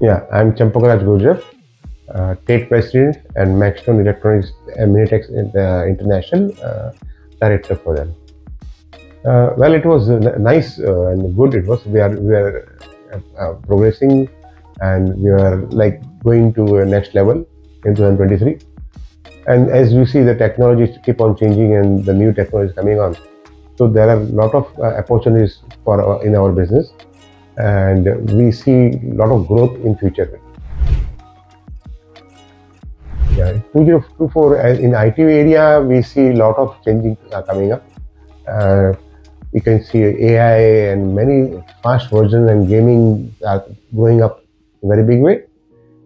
Yeah, I'm Champak Raj Gurjar, uh, Tate President and Maxtone Electronics and Minix uh, International uh, Director for them. Uh, well, it was uh, nice uh, and good. It was. We are we are uh, progressing, and we are like going to next level in 2023. And as we see, the technologies keep on changing, and the new technology is coming on. So there are a lot of uh, opportunities for our, in our business, and we see a lot of growth in future. Yeah, 2024 uh, in IT area, we see a lot of changing uh, coming up. Uh, you can see AI and many fast versions and gaming are growing up very big way.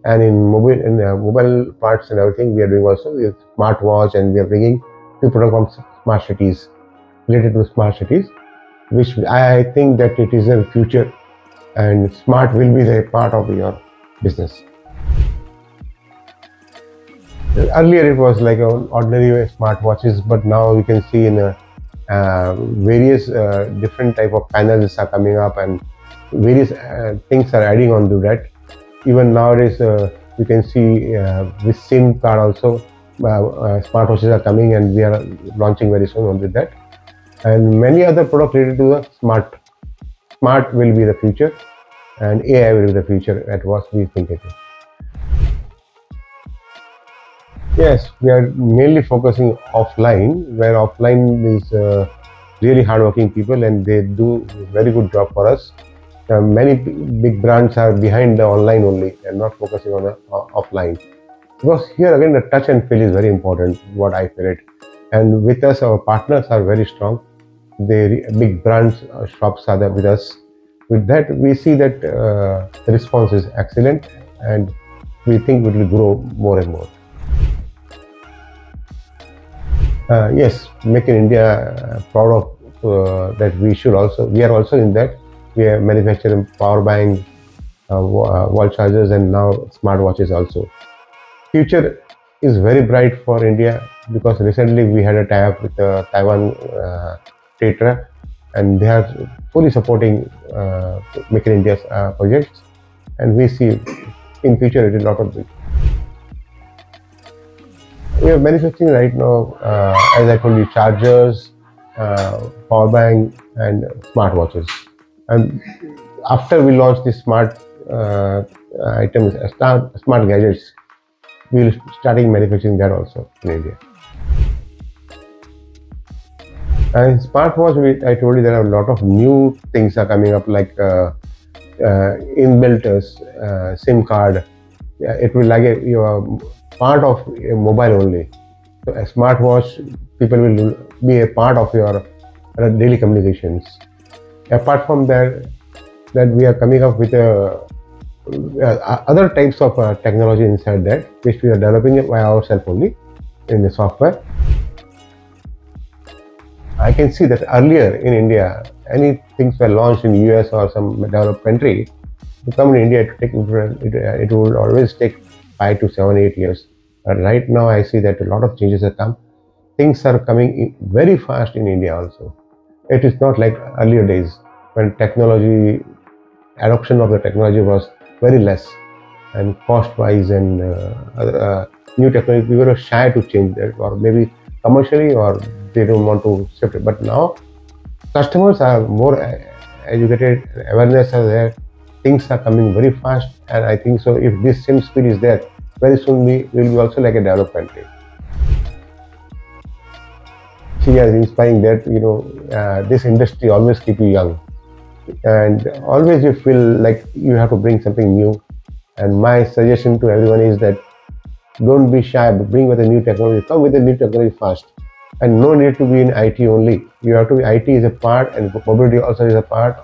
And in mobile, in uh, mobile parts and everything, we are doing also with smartwatch and we are bringing new products from smart cities related to smart cities, which I think that it is a future and smart will be the part of your business. Earlier it was like an ordinary smartwatches, but now we can see in a, uh, various uh, different type of panels are coming up and various uh, things are adding on to that. Even nowadays, uh, you can see uh, with SIM card also uh, uh, smartwatches are coming and we are launching very soon on with that. And many other products related to the smart. Smart will be the future and AI will be the future at what we think it is. Yes, we are mainly focusing offline, where offline is uh, really hardworking people and they do very good job for us. Uh, many big brands are behind the online only and not focusing on o- offline. Because here again, the touch and feel is very important, what I feel it. And with us, our partners are very strong. The big brands, uh, shops are there with us. With that, we see that uh, the response is excellent and we think it will grow more and more. Uh, yes, Make in India, uh, proud of uh, that we should also, we are also in that. We are manufacturing power bank, wall chargers, and now smartwatches also. Future is very bright for India because recently we had a tie-up with Taiwan uh, TAITRA, and they are fully supporting uh, Make in India's uh, projects, and we see in future it is a lot of we are manufacturing right now, uh, as I told you, chargers, uh, power bank, and smartwatches. And after we launch these smart uh, items, uh, smart gadgets, we'll starting manufacturing that also in India. And smartwatch, we, I told you there are a lot of new things are coming up like uh, uh, inbuilt uh, SIM card. Yeah, It will like a, your part of mobile only. So a smartwatch, people will be a part of your uh, daily communications. Apart from that, that we are coming up with a, uh, other types of uh, technology inside that, which we are developing by ourselves only in the software. I can see that earlier in India, any things were launched in US or some developed country, to come in India, it, take, it, it would always take five to seven, eight years. But right now, I see that a lot of changes have come. Things are coming in very fast in India also. It is not like earlier days when technology, adoption of the technology was very less and cost-wise and uh, uh, new technology, we were shy to change that or maybe commercially or they don't want to shift it. But now, customers are more uh, educated, awareness are there, things are coming very fast and I think so if this same speed is there, very soon we will be also like a developed country. She is inspiring that you know uh, this industry always keep you young and always you feel like you have to bring something new and my suggestion to everyone is that don't be shy bring with a new technology come with a new technology fast and no need to be in IT only. You have to be IT is a part and mobility also is a part.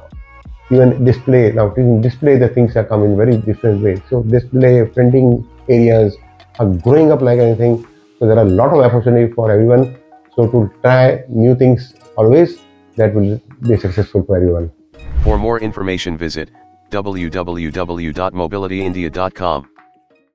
Even display now in display the things are coming very different ways so display printing areas are growing up like anything. So there are a lot of opportunity for everyone. So to try new things always that will be successful for everyone. For more information visit www.mobilityindia.com.